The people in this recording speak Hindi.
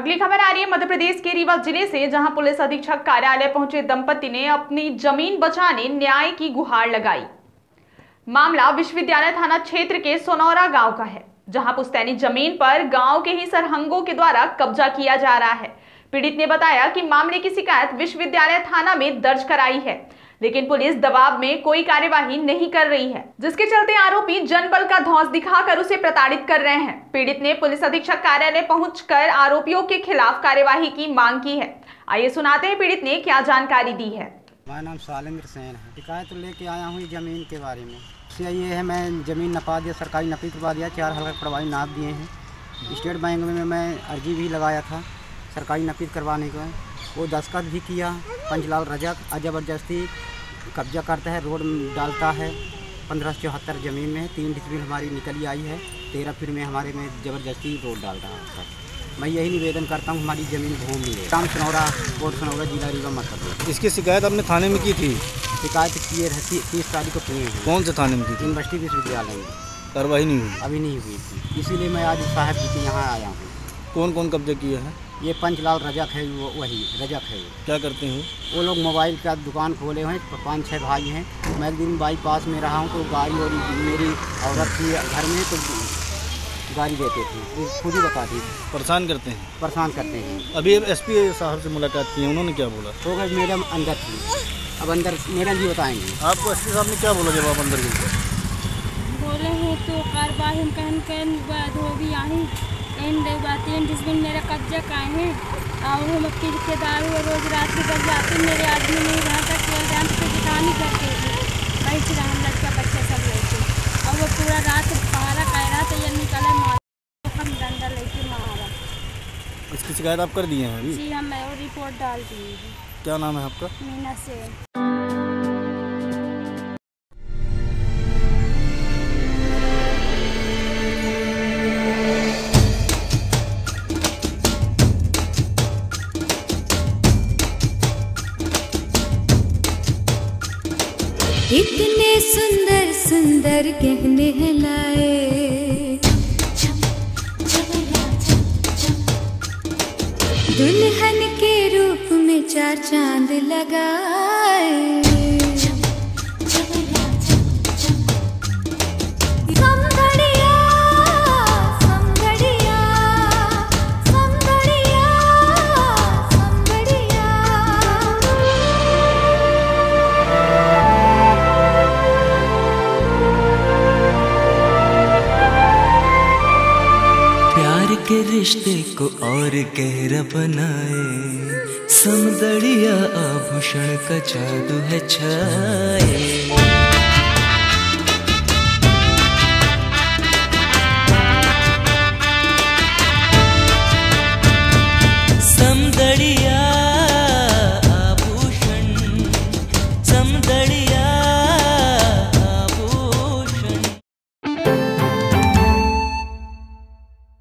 अगली खबर आ रही है मध्य प्रदेश के रीवा ज़िले से, जहाँ पुलिस अधीक्षक कार्यालय पहुँचे दंपति ने अपनी ज़मीन बचाने न्याय की गुहार लगाई। मामला विश्वविद्यालय थाना क्षेत्र के सोनौरा गाँव का है, जहाँ पुस्तैनी ज़मीन पर गाँव के ही सरहंगों के द्वारा कब्जा किया जा रहा है। पीड़ित ने बताया कि मामले की शिकायत विश्वविद्यालय थाना में दर्ज कराई है। लेकिन पुलिस दबाव में कोई कार्यवाही नहीं कर रही है, जिसके चलते आरोपी जनबल का धौस दिखाकर उसे प्रताड़ित कर रहे हैं। पीड़ित ने पुलिस अधीक्षक कार्यालय पहुंचकर आरोपियों के खिलाफ कार्यवाही की मांग की है। आइए सुनाते हैं पीड़ित ने क्या जानकारी दी है। मेरा नाम सालेंद्र सेन है। शिकायत लेके आया हूँ ज़मीन के बारे में। ये है, मैं ज़मीन नपा दिया, सरकारी नपी करवा दिया, चार हल्का पड़वाई नाप दिए हैं। स्टेट बैंक में मैं अर्जी भी लगाया था, सरकारी नपीद करवाने का। वो दस्खत भी किया। पंचलाल रजक ज़बरदस्ती कब्जा करता है रोड डालता है। पंद्रह सौ चौहत्तर ज़मीन में तीन डिसमिल हमारी निकली आई है तेरह फिर में हमारे में ज़बरदस्ती रोड डाल रहा है। मैं यही निवेदन करता हूँ हमारी ज़मीन घूम मिले राम सनौरा कोट सनौरा जिला रीवा मध्य इसकी शिकायत आपने थाने में की थी? शिकायत किए रहती तीस तारीख को किए कौन से थाने में की थी? यूनिवर्सिटी विश्वविद्यालय में। कार्रवाई नहीं हुई? अभी नहीं हुई थी। इसीलिए मैं आज साहब जी के यहाँ आया हूँ। कौन कौन कब्जा किया है? ये पंचलाल रजक है वो वही रजक है वो। क्या करते हैं वो? लोग मोबाइल का दुकान खोले हुए हैं पाँच छः भाई हैं। मैं एक दिन बाईपास में रहा हूँ तो गाड़ी और मेरी औरत थी घर में तो गाड़ी देते थे। खुद ही बताती थी परेशान करते हैं? परेशान करते हैं। अभी एसपी साहब से मुलाकात की है उन्होंने क्या बोला? तो अगर मैडम अंदर थी। अब अंदर मैडम जी बताएँगे। आपको एसपी साहब ने क्या बोला जब आप अंदर गए बोले हैं तो कार्रवाई हम कहन कहन बाद हो भी आई इन तीन डिस्बिन मेरा कब्जा का है। और हम अपनी रिश्तेदार हुए रोज रात को जब जाते मेरे आदमी नहीं वहाँ तक केवल डांस को दुकानी करते थे वही फिर हम लड़का बच्चा सब रहते और वो पूरा रात पहाड़ा कह रहा था ये निकले मारा हम डंडा लेके मारा। इसकी शिकायत आप कर दिए हैं अभी? जी हम मैं रिपोर्ट डाल दी क्या नाम है आपका? मीना से इतने सुंदर सुंदर गहने लाए दुल्हन के रूप में चार चाँद लगाए। के रिश्ते को और गहरा बनाए। समदड़िया आभूषण का जादू है छाए।